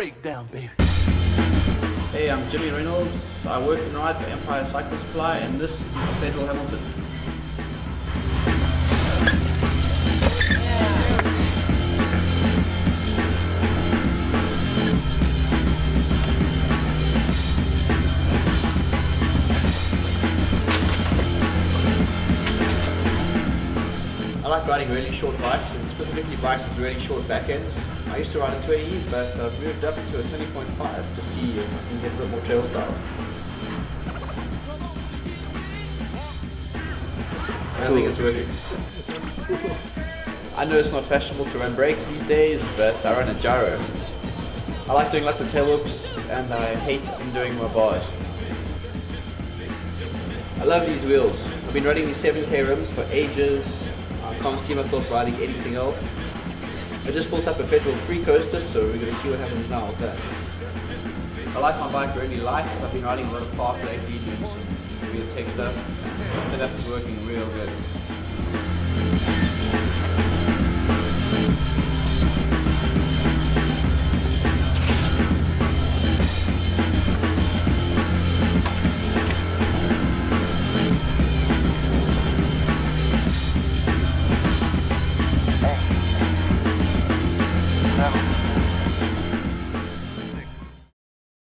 breakdown, baby. Hey, I'm Jimmy Reynolds. I work and ride for Empire Cycle Supply, and this is Federal Hamilton. Like riding really short bikes, and specifically bikes with really short back ends. I used to ride a 20, but I've moved up to a 20.5 to see if I can get a bit more trail style. I don't think it's working. I know it's not fashionable to run brakes these days, but I run a gyro. I like doing lots of tailwhips, and I hate undoing my bars. I love these wheels. I've been riding these 7k rims for ages. I can't see myself riding anything else. I just built up a Federal free coaster, so we're going to see what happens now with that. I like my bike really light. so I've been riding a lot of park lately, doing some weird tech stuff. The setup is working real good. Yeah.